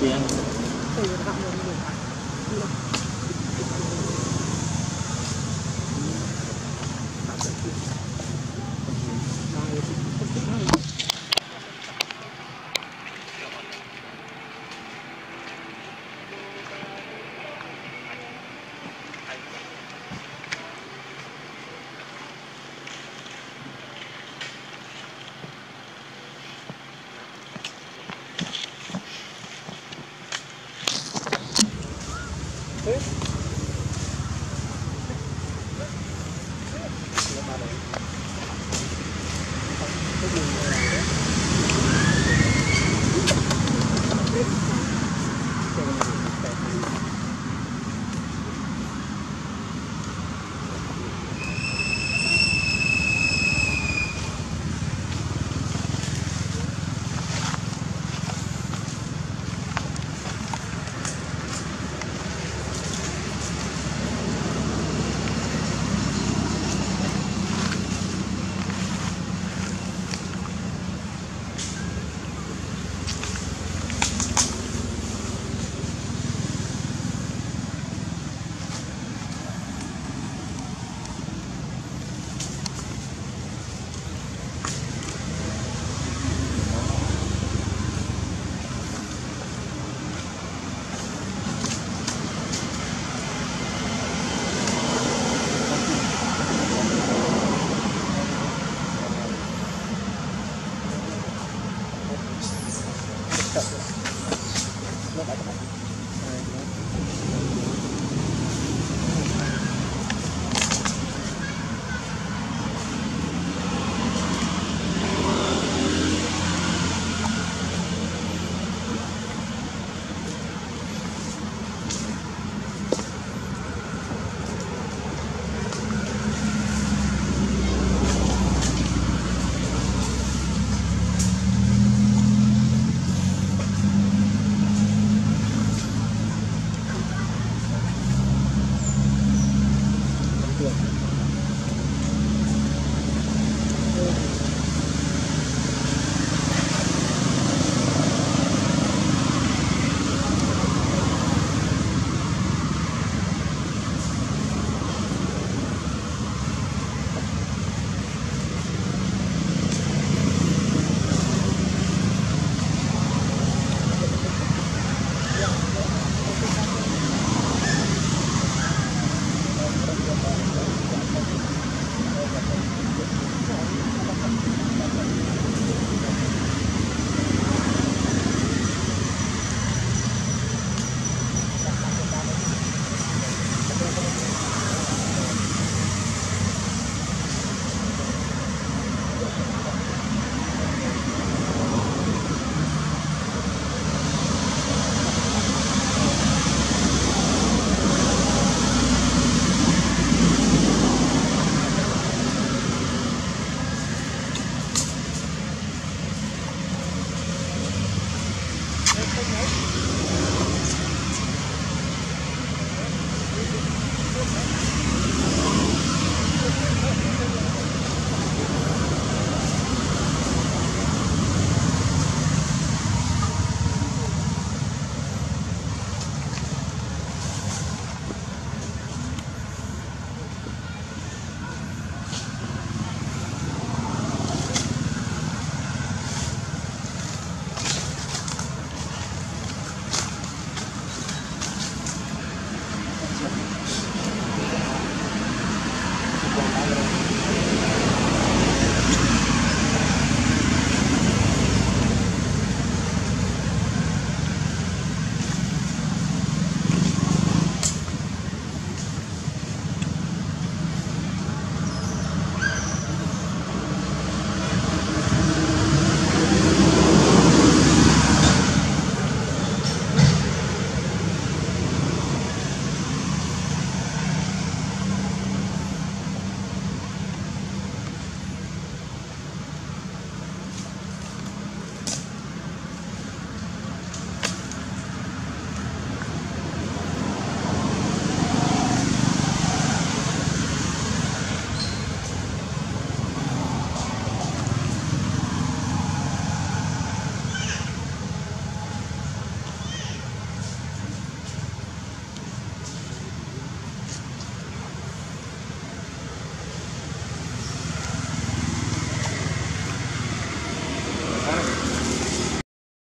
边。Father.